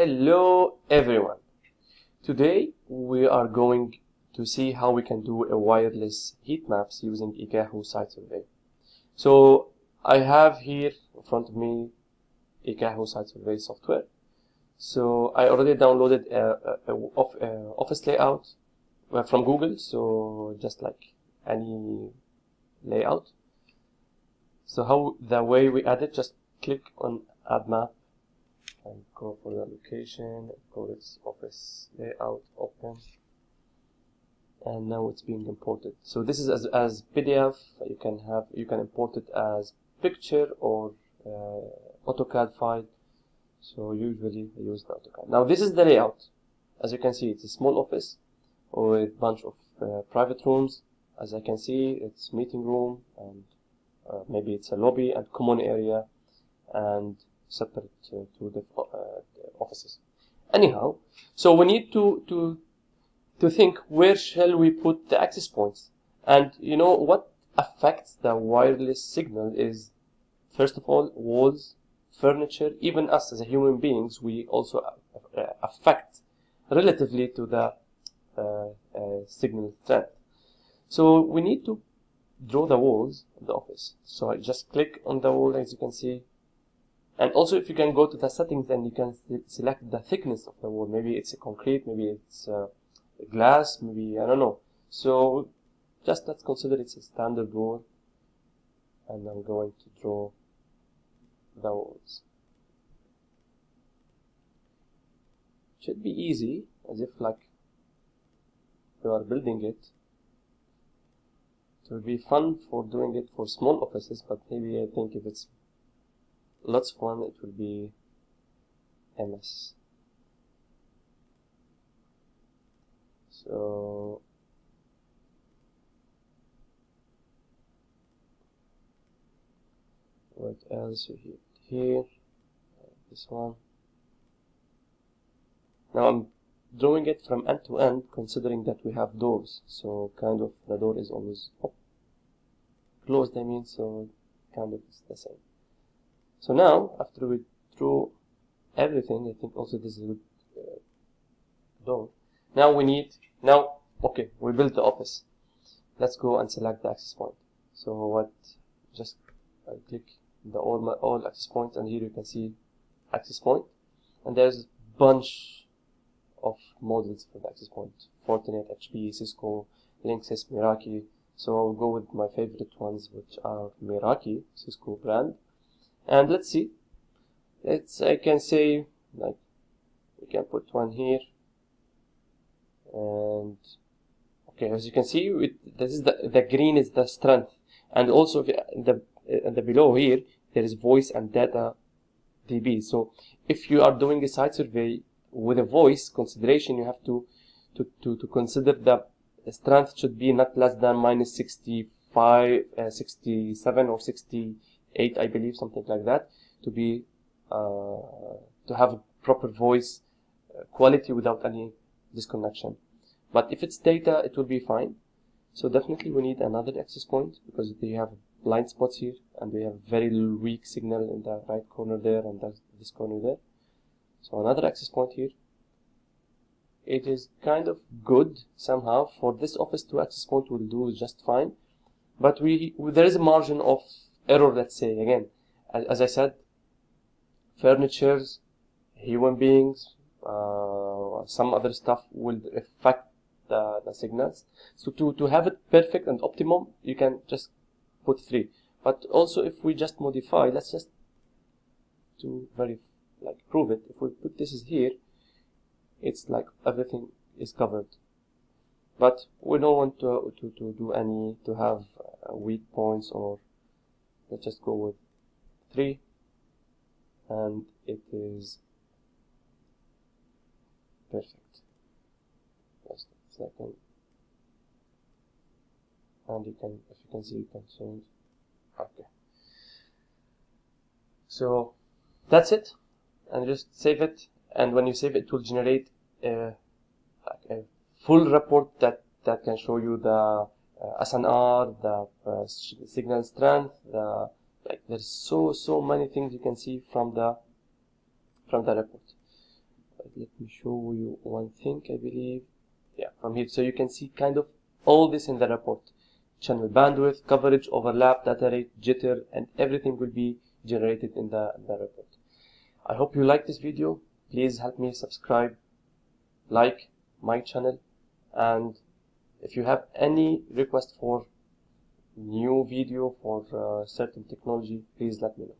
Hello everyone. Today we are going to see how we can do a wireless heat maps using Ekahau Site Survey. So I have here in front of me Ekahau Site Survey software. So I already downloaded a, a, a, a office layout uh, from Google. So just like any layout. So how the way we add it, just click on add map and go for the location, go its office layout, open, and now it's being imported. So this is as, as PDF. You can have you can import it as picture or uh, AutoCAD file. So usually I use the AutoCAD. Now this is the layout. As you can see, it's a small office with a bunch of uh, private rooms. As I can see, it's meeting room and uh, maybe it's a lobby and common area and separate uh, to the, uh, offices. Anyhow, so we need to to to think where shall we put the access points, and you know what affects the wireless signal is first of all walls, furniture, even us as human beings, we also affect relatively to the uh, uh, signal strength. So we need to draw the walls of the office. So I just click on the wall as you can see and also if you can go to the settings and you can select the thickness of the wall. Maybe it's a concrete, maybe it's uh, a glass, maybe, I don't know. So just let's consider it's a standard wall. And I'm going to draw the walls. Should be easy, as if like you are building it. It will be fun for doing it for small offices, but maybe I think if it's lots of one, it will be MS so what else we hit here? This one. Now I'm drawing it from end to end considering that we have doors. So kind of the door is always up. Closed I mean so kind of it's the same so now, after we drew everything, I think also this is good uh, door. Now we need, now, okay, we built the office. Let's go and select the access point. So what, just I click the all, my, all access points and here you can see access point. And there's a bunch of models for the access point. Fortinet, HP, Cisco, Linksys, Meraki. So I'll go with my favorite ones, which are Meraki, Cisco brand and let's see. Let's I can say like we can put one here. And okay as you can see it, this is the the green is the strength. And also the uh, the below here there is voice and data dB so if you are doing a site survey with a voice consideration you have to to, to, to consider the strength should be not less than minus 65 uh, 67 or 60 eight, I believe, something like that, to be uh, to have a proper voice uh, quality without any disconnection. But if it's data, it will be fine. So definitely we need another access point because we have blind spots here and we have very weak signal in the right corner there and this corner there. So another access point here. It is kind of good somehow for this office two access point will do just fine. But we there is a margin of error let's say again. As, as I said furnitures human beings uh, some other stuff will affect the, the signals. So to, to have it perfect and optimum you can just put three. But also if we just modify let's just to very like prove it. If we put this is here it's like everything is covered. But we don't want to, to, to do any to have uh, weak points or let's just go with 3 and it is perfect. Just a second. And you can if you can see you can change. Okay. So that's it. And just save it. And when you save it, it will generate a, a full report that that can show you the uh, SNR, the uh, signal strength, the like there's so so many things you can see from the from the report. let me show you one thing I believe. Yeah from here. So you can see kind of all this in the report. Channel bandwidth coverage overlap data rate jitter and everything will be generated in the, the report. I hope you like this video. Please help me subscribe like my channel and if you have any request for new video for uh, certain technology please let me know